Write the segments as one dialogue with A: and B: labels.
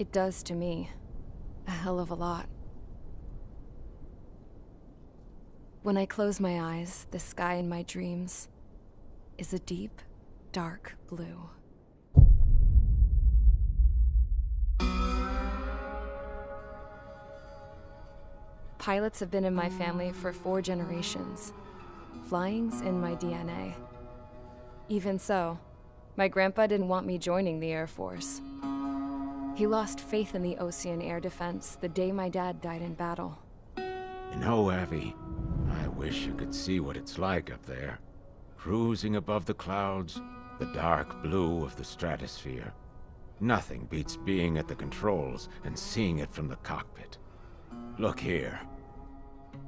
A: It does to me. A hell of a lot. When I close my eyes, the sky in my dreams is a deep, dark blue. Pilots have been in my family for four generations. Flying's in my DNA. Even so, my grandpa didn't want me joining the Air Force. He lost faith in the Osean air defense the day my dad died in battle.
B: You know, Abby, I wish you could see what it's like up there. Cruising above the clouds, the dark blue of the stratosphere. Nothing beats being at the controls and seeing it from the cockpit. Look here.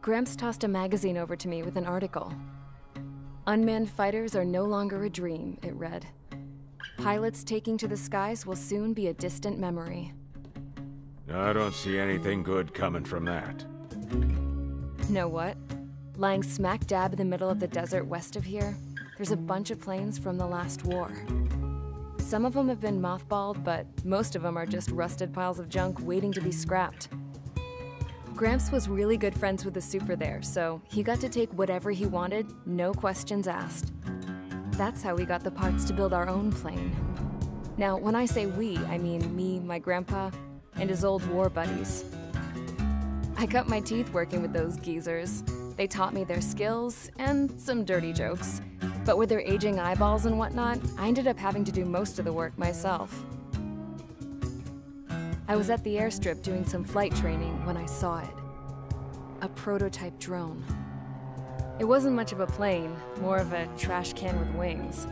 A: Gramps tossed a magazine over to me with an article. Unmanned fighters are no longer a dream, it read. Pilots taking to the skies will soon be a distant memory.
B: I don't see anything good coming from that.
A: Know what? Lying smack dab in the middle of the desert west of here, there's a bunch of planes from the last war. Some of them have been mothballed, but most of them are just rusted piles of junk waiting to be scrapped. Gramps was really good friends with the super there, so he got to take whatever he wanted, no questions asked. That's how we got the parts to build our own plane. Now, when I say we, I mean me, my grandpa, and his old war buddies. I cut my teeth working with those geezers. They taught me their skills and some dirty jokes. But with their aging eyeballs and whatnot, I ended up having to do most of the work myself. I was at the airstrip doing some flight training when I saw it. A prototype drone. It wasn't much of a plane, more of a trash can with wings.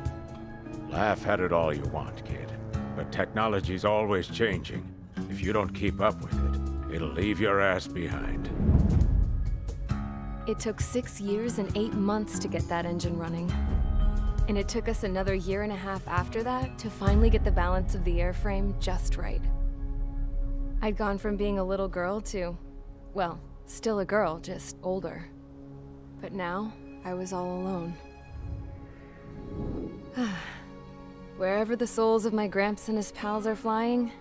B: Laugh at it all you want, kid. But technology's always changing. If you don't keep up with it, it'll leave your ass behind.
A: It took six years and eight months to get that engine running. And it took us another year and a half after that to finally get the balance of the airframe just right. I'd gone from being a little girl to, well, still a girl, just older. But now, I was all alone. Wherever the souls of my Gramps and his pals are flying,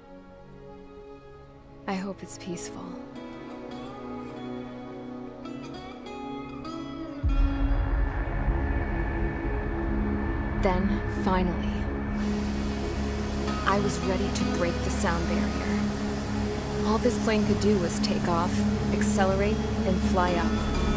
A: I hope it's peaceful. Then, finally, I was ready to break the sound barrier. All this plane could do was take off, accelerate, and fly up.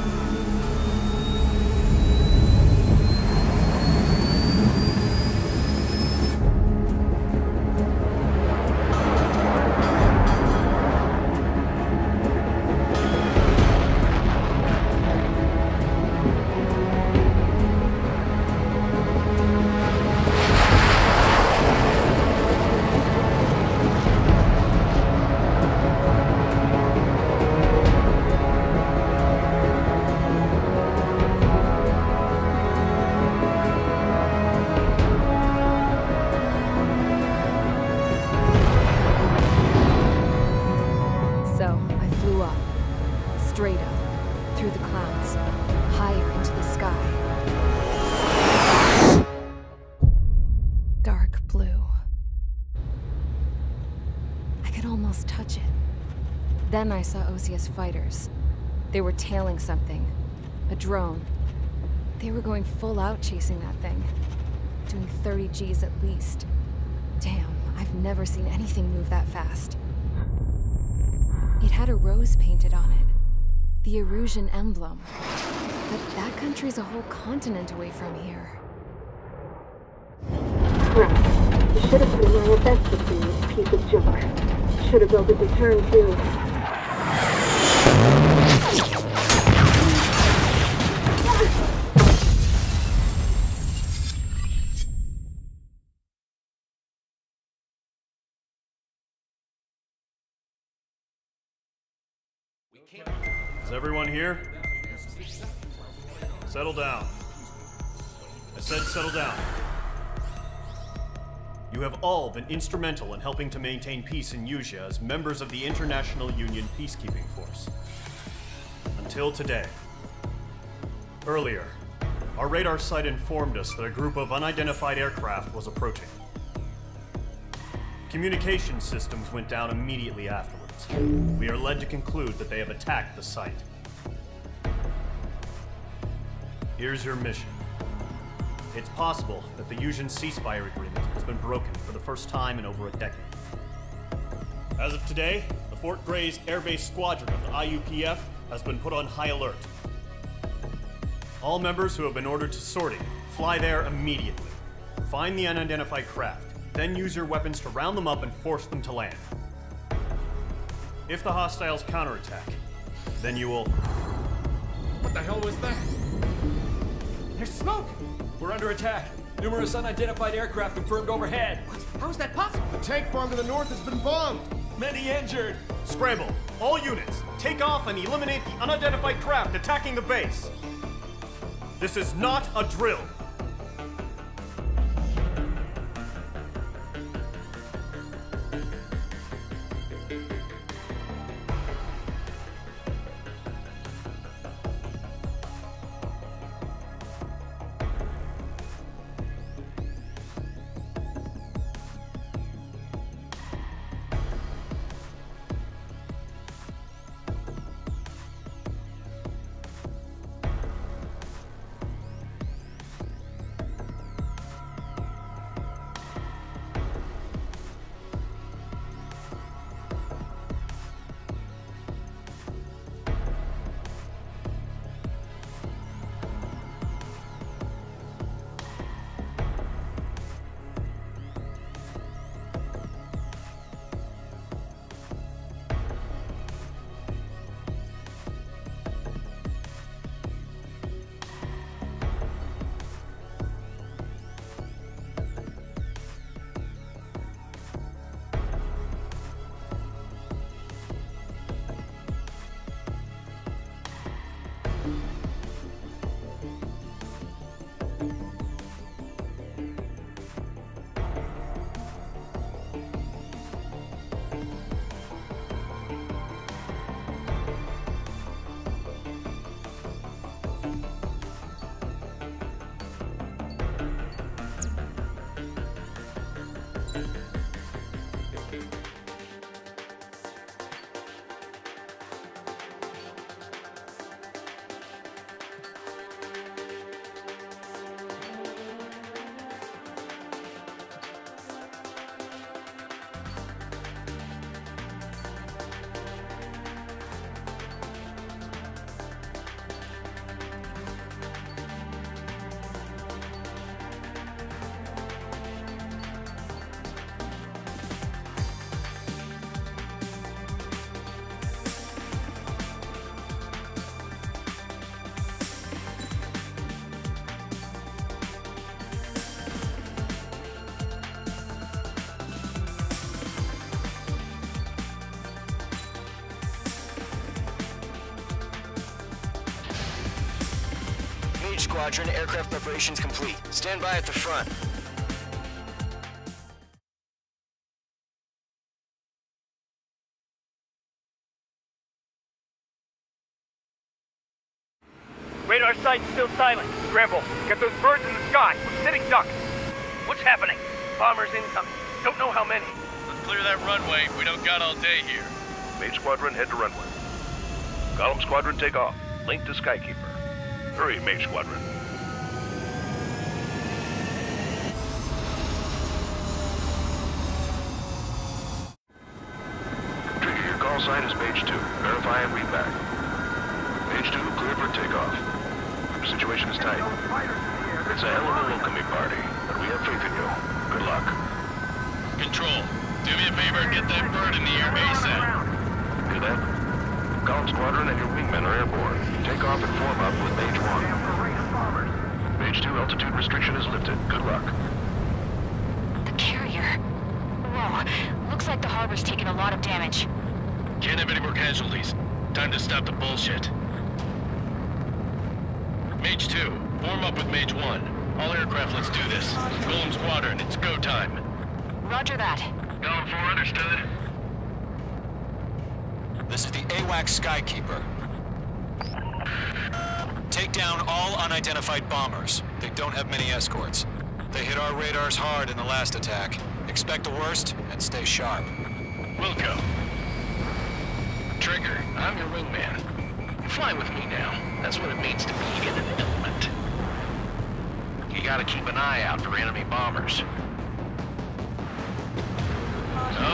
A: I saw Osean fighters. They were tailing something. A drone. They were going full out chasing that thing. Doing 30 Gs at least. Damn, I've never seen anything move that fast. It had a rose painted on it. The Erusian emblem. But that country's a whole continent away from here.
C: Right. You should have your best would be, piece of junk. Should have built a deterrent too.
D: Is everyone here? Settle down. I said settle down. You have all been instrumental in helping to maintain peace in Usea as members of the International Union Peacekeeping Force. Until today. Earlier, our radar site informed us that a group of unidentified aircraft was approaching. Communication systems went down immediately afterwards. We are led to conclude that they have attacked the site. Here's your mission. It's possible that the Usean ceasefire agreement been broken for the first time in over a decade. As of today, the Fort Grace Air Base Squadron of the IUPF has been put on high alert. All members who have been ordered to sortie, fly there immediately. Find the unidentified craft, then use your weapons to round them up and force them to land. If the hostiles counterattack, then you will.
E: What the hell was that?
F: There's smoke! We're under attack. Numerous unidentified aircraft confirmed overhead.
E: How is that possible?
G: The tank farm to the north has been bombed.
F: Many injured.
D: Scramble! All units, take off and eliminate the unidentified craft attacking the base! This is not a drill!
H: Mage Squadron, aircraft preparations complete. Stand by at the front.
I: Radar site's still silent. Scramble. Get those birds in the sky. We're sitting ducks. What's happening? Bombers incoming. Don't know how many.
J: Let's clear that runway. We don't got all day here.
K: Mage Squadron, head to runway. Golem Squadron, take off. Link to Skykeeper. Hurry, Mage Squadron. Trigger, your call sign is Mage 2. Verify and read back. Mage 2, clear for takeoff. Situation is tight. It's a hell of a welcoming party, but we have faith in you. Good luck.
J: Control, do me a favor and get that bird in the air ASAP.
K: Hear that? Golem Squadron and your wingmen are airborne. Take off and form up with Mage 1. Mage 2, altitude restriction is lifted. Good luck.
L: The carrier. Whoa. Looks like the harbor's taken a lot of damage.
J: Can't have any more casualties. Time to stop the bullshit. Mage 2, form up with Mage 1. All aircraft, let's do this. Golem Squadron, it's go time.
L: Roger that.
J: Going for understood.
M: This is the AWACS Skykeeper. Down all unidentified bombers. They don't have many escorts. They hit our radars hard in the last attack. Expect the worst and stay sharp.
N: Wilco. Trigger, I'm your wingman. Fly with me now. That's what it means to be in an element. You gotta keep an eye out for enemy bombers.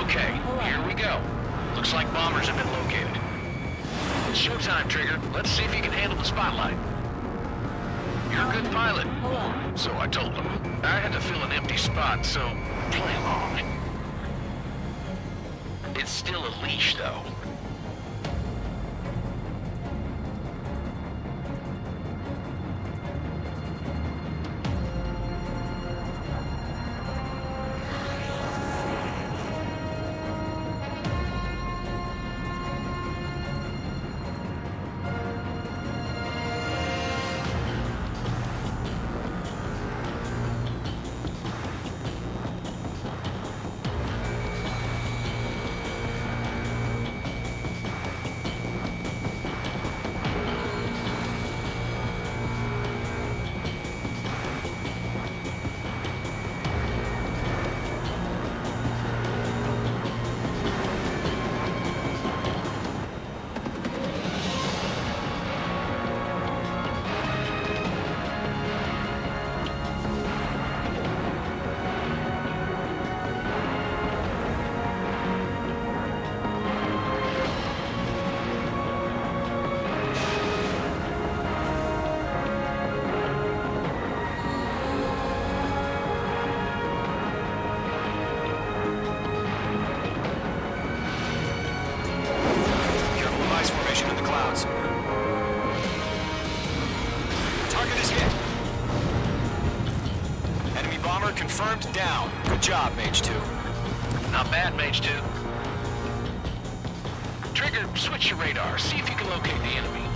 N: Okay, here we go. Looks like bombers have been located. Showtime, Trigger. Let's see if you can handle the spotlight. You're a good pilot. So I told him. I had to fill an empty spot, so play along. It's still a leash, though.
M: Good job, Mage 2.
N: Not bad, Mage 2. Trigger, switch your radar. See if you can locate the enemy.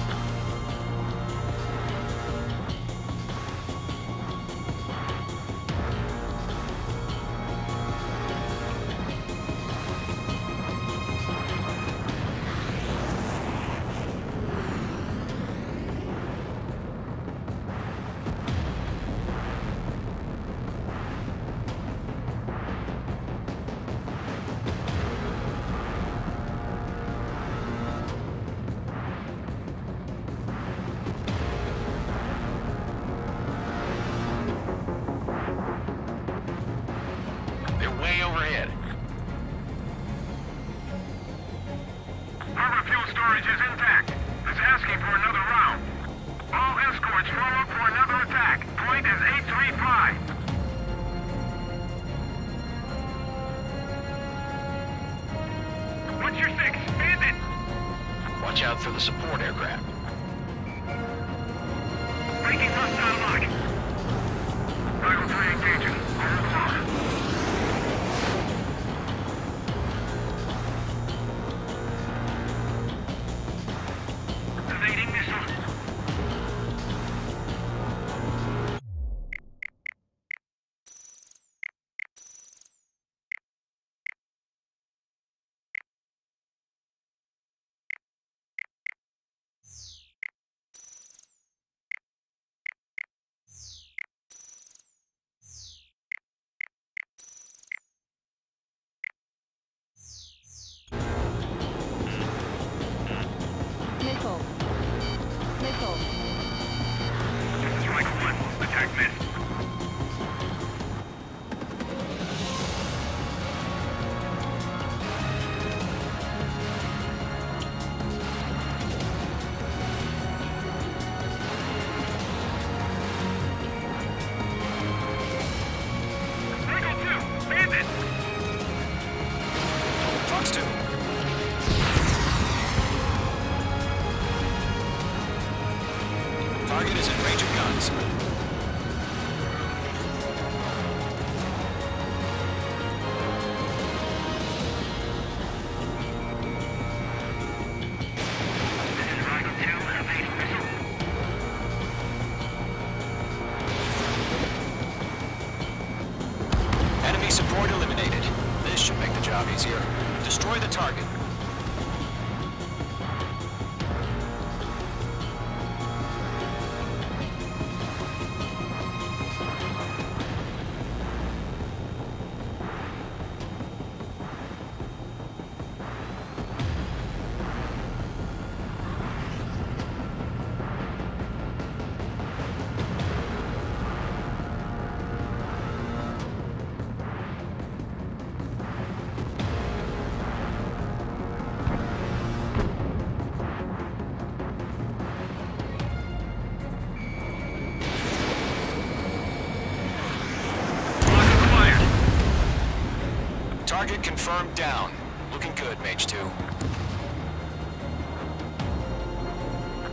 M: Confirmed down. Looking good, Mage 2.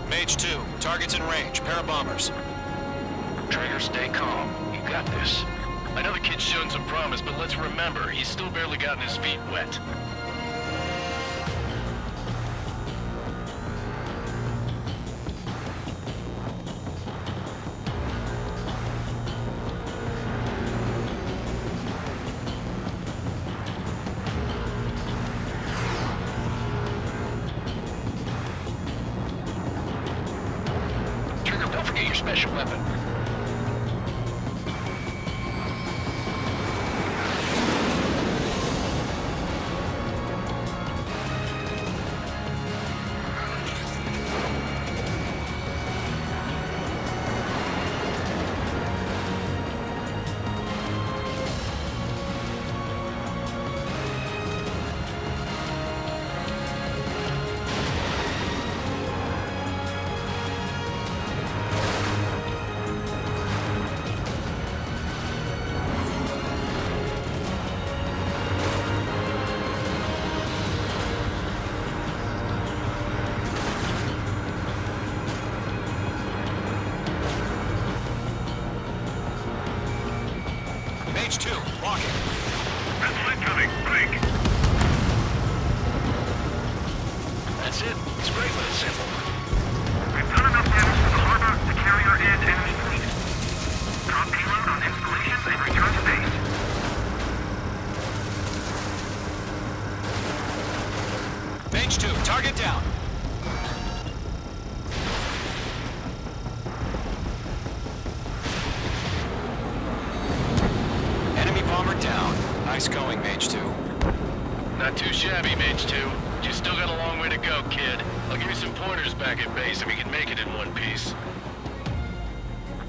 M: Mage 2, target's in range. Pair of bombers.
J: Trigger, stay calm. You got this. I know the kid's shown some promise, but let's remember, he's still barely gotten his feet wet.
M: Nice going, Mage 2.
J: Not too shabby, Mage 2. But You still got a long way to go, kid. I'll give you some pointers back at base if we can make it in one piece.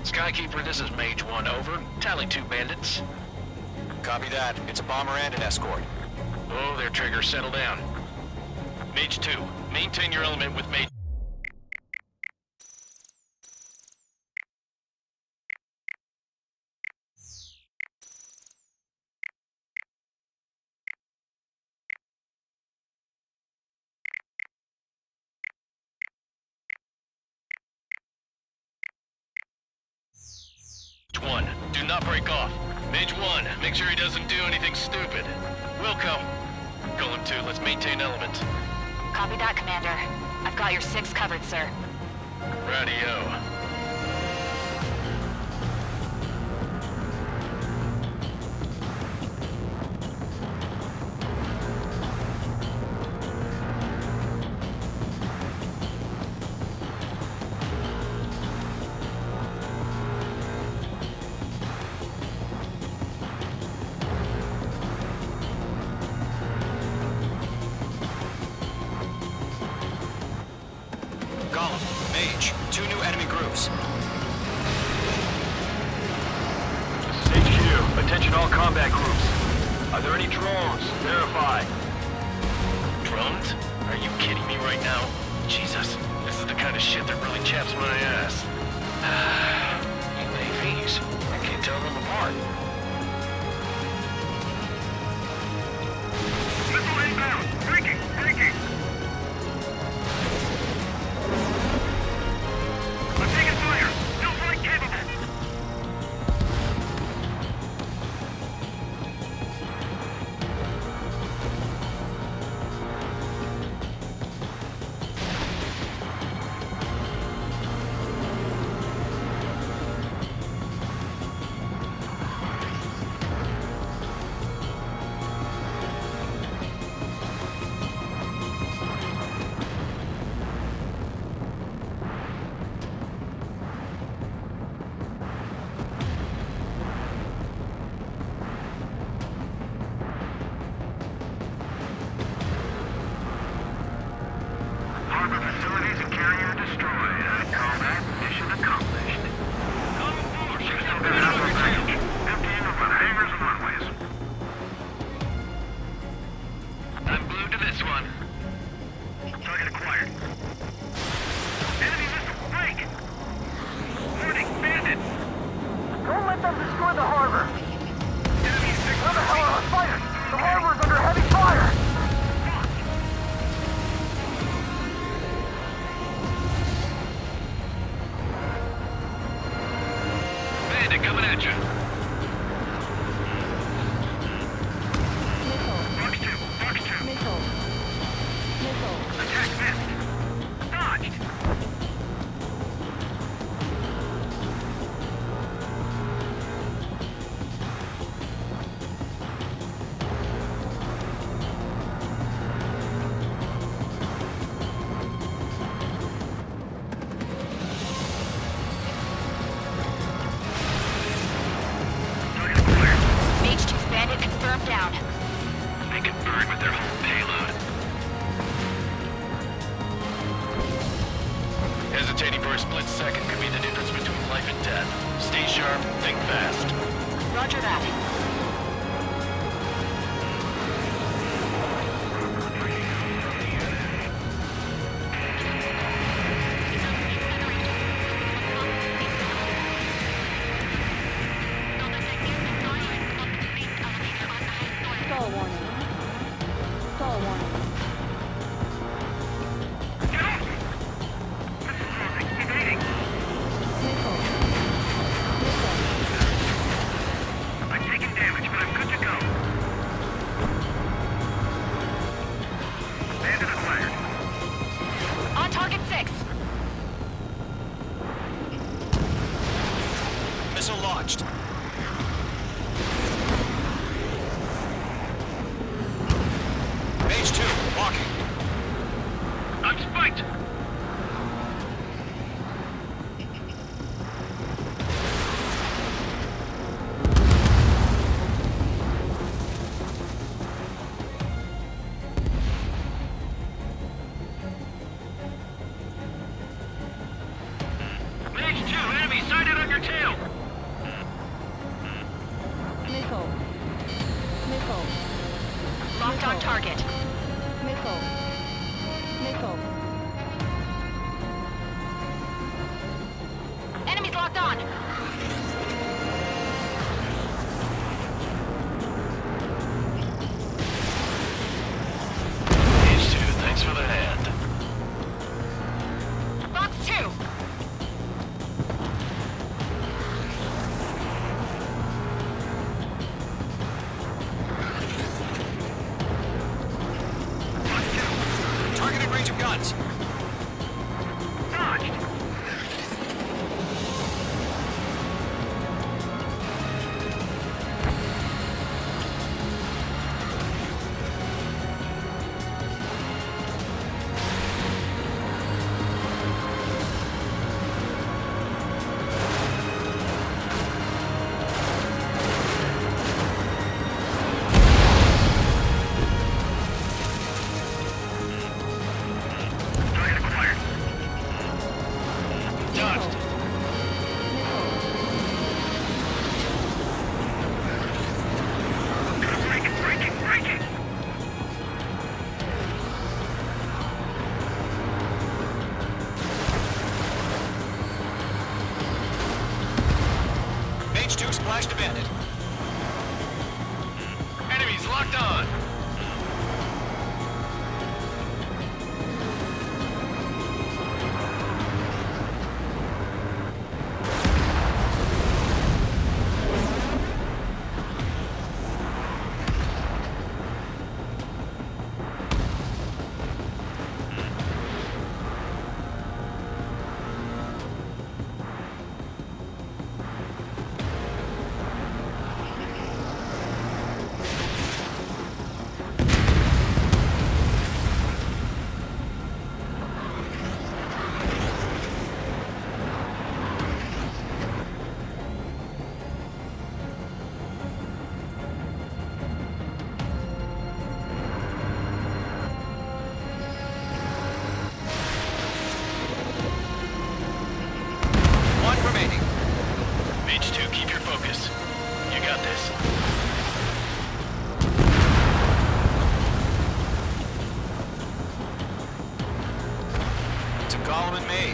J: Skykeeper, this is Mage 1, over. Tally two bandits.
M: Copy that. It's a bomber and an escort.
J: Oh, there, Trigger. Settle down. Mage 2, maintain your element with Mage... off. Mage 1, make sure he doesn't do anything stupid. Wilco, Golem 2, let's maintain element.
L: Copy that, Commander. I've got your six covered, sir.
J: Radio. Kidding me right now? Jesus, this is the kind of shit that really chaps my ass. UAVs. I can't tell them apart. coming at you.
M: 2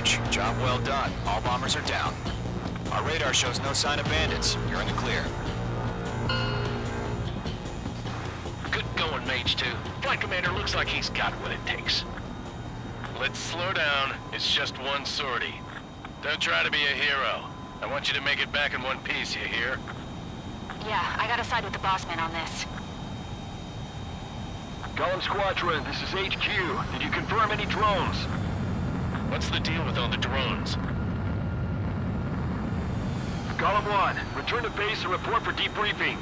M: Golem job well done. All bombers are down. Our radar shows no sign of bandits. You're in the clear.
J: Good going, Mage 2. Flight Commander looks like he's got what it takes. Let's slow down. It's just one sortie. Don't try to be a hero. I want you to make it back in one piece, you hear?
L: Yeah, I gotta side with the boss man on this.
H: Golem Squadron, this is HQ. Did you confirm any drones?
J: What's the deal with all the drones?
H: Golem 1, return to base and report for debriefing.